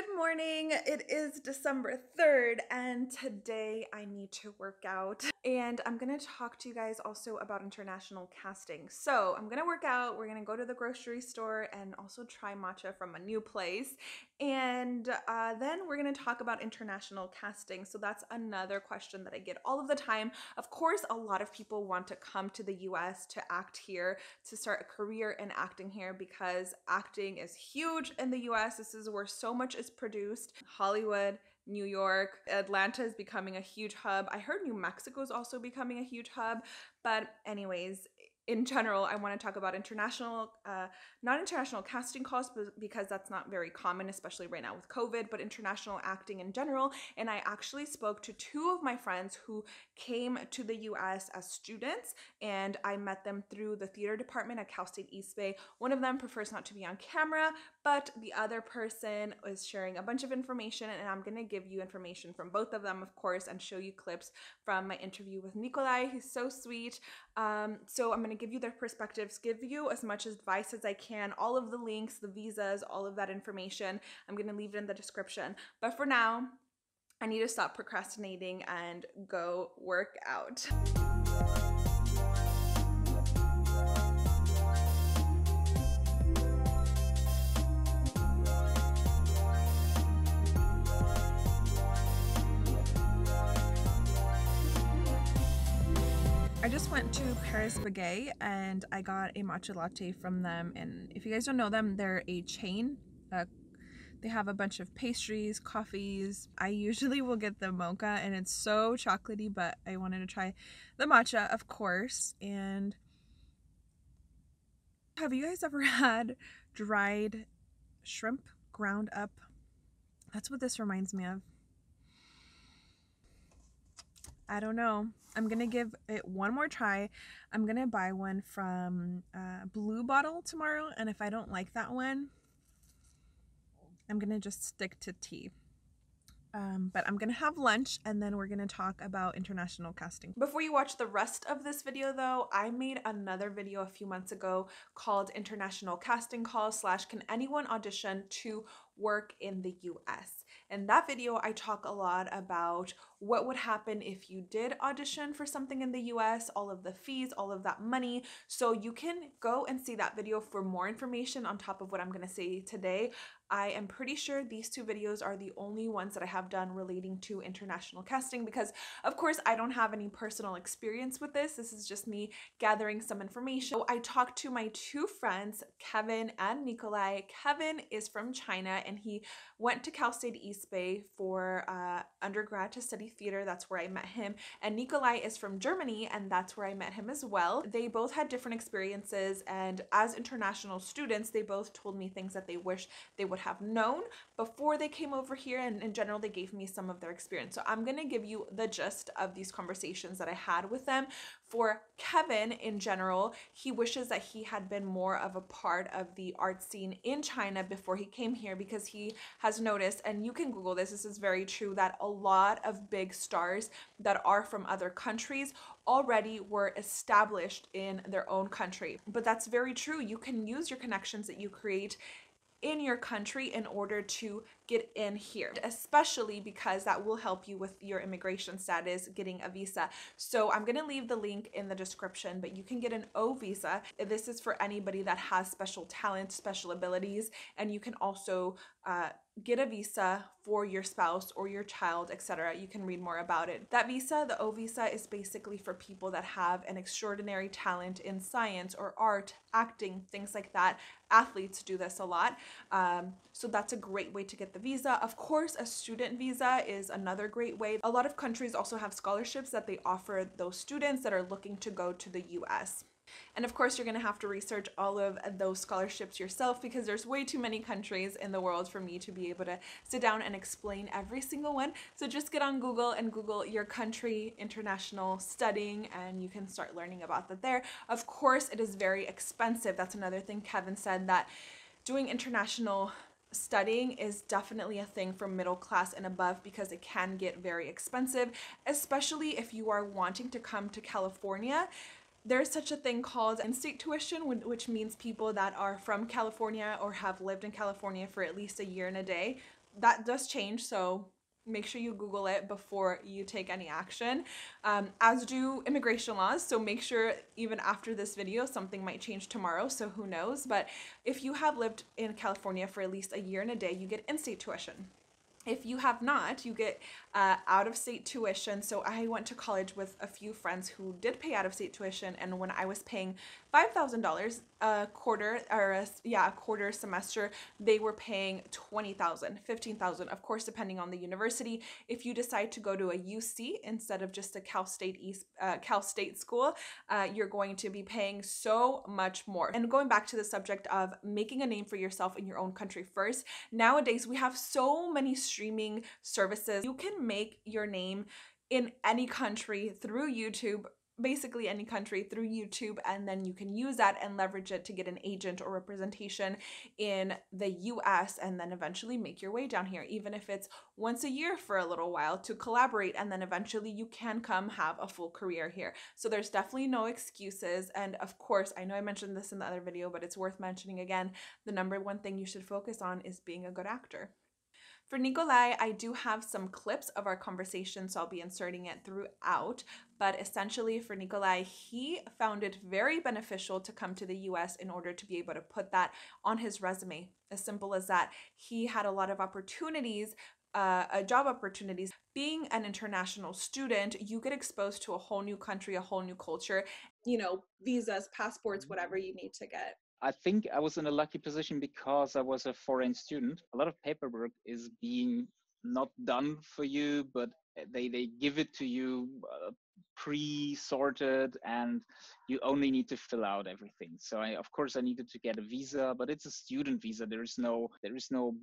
Good morning. It is December 3rd, and today I need to work out. And I'm gonna talk to you guys also about international casting. So, I'm gonna work out, we're gonna go to the grocery store and also try matcha from a new place. And uh, then we're gonna talk about international casting. So, that's another question that I get all of the time. Of course, a lot of people want to come to the US to act here, to start a career in acting here because acting is huge in the US. This is where so much is produced. Hollywood, New York, Atlanta is becoming a huge hub. I heard New Mexico is also becoming a huge hub. But, anyways, in general, I want to talk about international, uh, not international casting calls because that's not very common, especially right now with COVID, but international acting in general. And I actually spoke to two of my friends who came to the US as students, and I met them through the theater department at Cal State East Bay. One of them prefers not to be on camera, but the other person is sharing a bunch of information, and I'm going to give you information from both of them, of course, and show you clips from my interview with Nikolai. He's so sweet. Um, so I'm going to give you their perspectives, give you as much advice as I can, all of the links, the visas, all of that information. I'm going to leave it in the description. But for now, I need to stop procrastinating and go work out. I just went to Paris Baguette and I got a matcha latte from them. And if you guys don't know them, they're a chain. Uh, they have a bunch of pastries, coffees. I usually will get the mocha and it's so chocolatey, but I wanted to try the matcha, of course. And have you guys ever had dried shrimp ground up? That's what this reminds me of. I don't know. I'm gonna give it one more try. I'm gonna buy one from uh, Blue Bottle tomorrow, and if I don't like that one, I'm gonna just stick to tea. Um, but I'm gonna have lunch and then we're gonna talk about international casting. Before you watch the rest of this video though, I made another video a few months ago called International Casting Call slash Can Anyone Audition to Work in the US? In that video, I talk a lot about what would happen if you did audition for something in the US, all of the fees, all of that money. So you can go and see that video for more information on top of what I'm gonna say today. I am pretty sure these two videos are the only ones that I have done relating to international casting because, of course, I don't have any personal experience with this. This is just me gathering some information. So I talked to my two friends, Kevin and Nikolai. Kevin is from China and he went to Cal State East Bay for uh, undergrad to study theater. That's where I met him. And Nikolai is from Germany and that's where I met him as well. They both had different experiences and as international students, they both told me things that they wish they would have known before they came over here and in general they gave me some of their experience. So I'm going to give you the gist of these conversations that I had with them. For Kevin in general, he wishes that he had been more of a part of the art scene in China before he came here because he has noticed and you can google this this is very true that a lot of big stars that are from other countries already were established in their own country. But that's very true. You can use your connections that you create in your country in order to get in here, especially because that will help you with your immigration status, getting a visa. So I'm gonna leave the link in the description, but you can get an O visa. This is for anybody that has special talent, special abilities, and you can also uh, get a visa for your spouse or your child, etc. You can read more about it. That visa, the O visa, is basically for people that have an extraordinary talent in science or art, acting, things like that. Athletes do this a lot. Um, so that's a great way to get the visa. Of course, a student visa is another great way. A lot of countries also have scholarships that they offer those students that are looking to go to the US. And of course, you're going to have to research all of those scholarships yourself because there's way too many countries in the world for me to be able to sit down and explain every single one. So just get on Google and Google your country international studying and you can start learning about that there. Of course, it is very expensive. That's another thing Kevin said that doing international studying is definitely a thing for middle class and above because it can get very expensive, especially if you are wanting to come to California. There's such a thing called in-state tuition, which means people that are from California or have lived in California for at least a year and a day that does change. So make sure you Google it before you take any action, um, as do immigration laws. So make sure even after this video, something might change tomorrow. So who knows? But if you have lived in California for at least a year and a day, you get in-state tuition. If you have not, you get uh, out of state tuition. So I went to college with a few friends who did pay out of state tuition, and when I was paying five thousand dollars a quarter or a, yeah a quarter semester, they were paying twenty thousand, fifteen thousand. Of course, depending on the university. If you decide to go to a UC instead of just a Cal State East uh, Cal State school, uh, you're going to be paying so much more. And going back to the subject of making a name for yourself in your own country first, nowadays we have so many streaming services. You can make your name in any country through YouTube basically any country through YouTube and then you can use that and leverage it to get an agent or representation in the US and then eventually make your way down here even if it's once a year for a little while to collaborate and then eventually you can come have a full career here. So there's definitely no excuses and of course I know I mentioned this in the other video but it's worth mentioning again the number one thing you should focus on is being a good actor. For Nikolai, I do have some clips of our conversation, so I'll be inserting it throughout. But essentially, for Nikolai, he found it very beneficial to come to the US in order to be able to put that on his resume. As simple as that. He had a lot of opportunities uh, uh, job opportunities. Being an international student, you get exposed to a whole new country, a whole new culture. You know, visas, passports, whatever you need to get. I think I was in a lucky position because I was a foreign student. A lot of paperwork is being not done for you, but they, they give it to you uh, pre-sorted and you only need to fill out everything. So i of course i needed to get a visa but it's a student visa. There is no there is no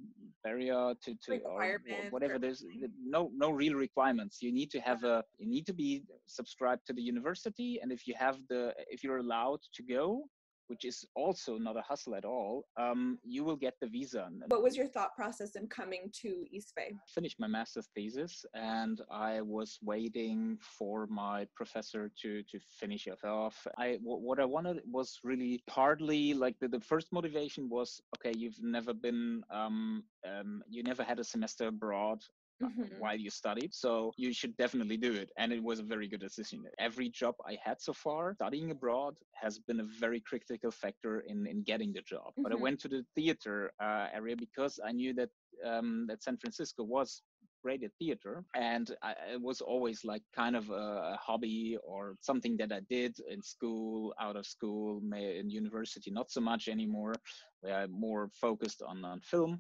barrier to, to or whatever. there's no no real requirements. You need to have a you need to be subscribed to the university and if you have the if you're allowed to go which is also not a hustle at all, um, you will get the visa. What was your thought process in coming to East Bay? Finished my master's thesis, and I was waiting for my professor to to finish it off. I what I wanted was really partly like the, the first motivation was okay, you've never been um, um, you never had a semester abroad mm-hmm. while you studied. So you should definitely do it. And it was a very good decision. Every job I had so far, studying abroad has been a very critical factor in, in getting the job. Mm-hmm. But I mm-hmm. went to the theater uh, area because I knew that um, that San Francisco was great at theater and I, it was always like kind of a, hobby or something that i did in school out of school in university not so much anymore i'm more focused on, on film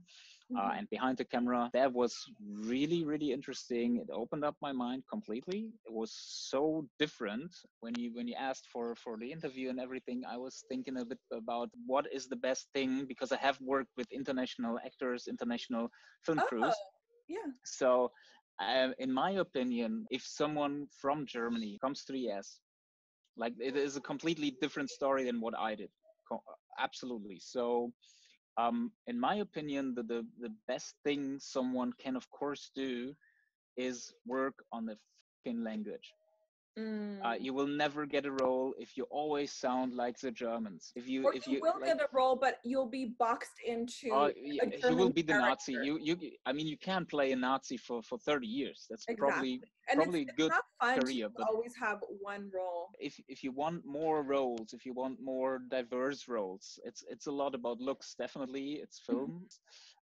uh, mm-hmm. and behind the camera. That was really, really interesting. It opened up my mind completely. It was so different when you when you asked for for the interview and everything. I was thinking a bit about what is the best thing because I have worked with international actors, international film oh, crews. Yeah. So, uh, in my opinion, if someone from Germany comes to the US, like it is a completely different story than what I did. Absolutely. So um, in my opinion, the, the, the best thing someone can, of course, do is work on the fucking language. Mm. Uh, you will never get a role if you always sound like the Germans. If you, or if you, you will like, get a role, but you'll be boxed into. Uh, you will be the character. Nazi. You, you. I mean, you can't play a Nazi for for thirty years. That's exactly. probably and probably it's, good it's not fun career. but always have one role. If if you want more roles, if you want more diverse roles, it's it's a lot about looks. Definitely, it's mm-hmm. films.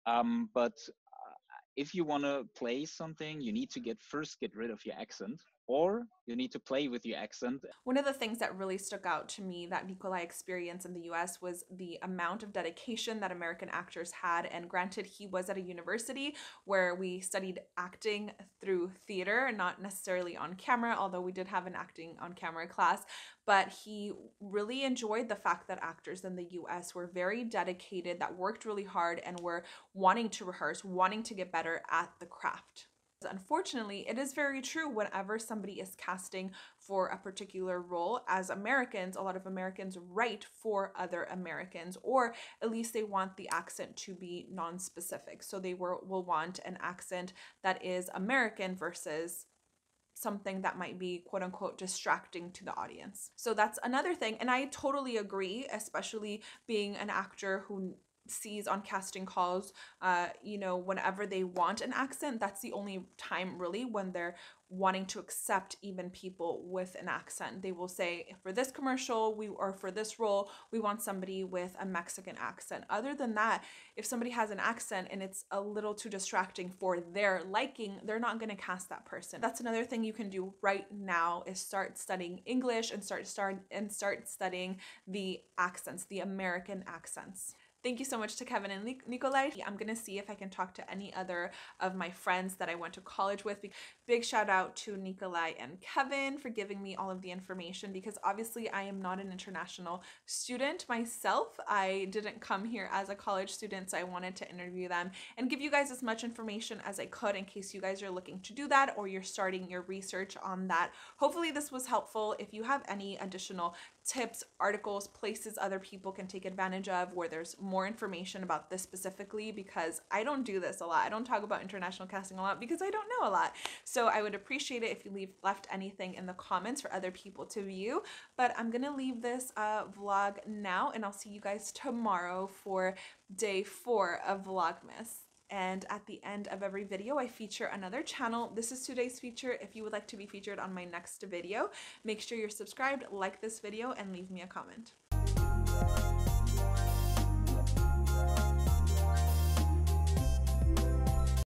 um, but uh, if you want to play something, you need to get first get rid of your accent or you need to play with your accent. One of the things that really stuck out to me that Nikolai experienced in the US was the amount of dedication that American actors had. And granted, he was at a university where we studied acting through theater, not necessarily on camera, although we did have an acting on camera class. But he really enjoyed the fact that actors in the US were very dedicated, that worked really hard, and were wanting to rehearse, wanting to get better at the craft. Unfortunately, it is very true whenever somebody is casting for a particular role, as Americans, a lot of Americans write for other Americans, or at least they want the accent to be non specific. So they will, will want an accent that is American versus something that might be quote unquote distracting to the audience. So that's another thing. And I totally agree, especially being an actor who sees on casting calls, uh, you know, whenever they want an accent, that's the only time really when they're wanting to accept even people with an accent. They will say, for this commercial, we or for this role, we want somebody with a Mexican accent. Other than that, if somebody has an accent and it's a little too distracting for their liking, they're not going to cast that person. That's another thing you can do right now is start studying English and start start and start studying the accents, the American accents. Thank you so much to Kevin and Nikolai. I'm to see if I can talk to any other of my friends that I went to college with. Big shout out to Nikolai and Kevin for giving me all of the information because obviously I am not an international student myself. I didn't come here as a college student, so I wanted to interview them and give you guys as much information as I could in case you guys are looking to do that or you're starting your research on that. Hopefully, this was helpful. If you have any additional tips, articles, places other people can take advantage of where there's more information about this specifically because I don't do this a lot. I don't talk about international casting a lot because I don't know a lot. So I would appreciate it if you leave left anything in the comments for other people to view. But I'm gonna leave this uh, vlog now and I'll see you guys tomorrow for day four of Vlogmas. And at the end of every video, I feature another channel. This is today's feature. If you would like to be featured on my next video, make sure you're subscribed, like this video, and leave me a comment.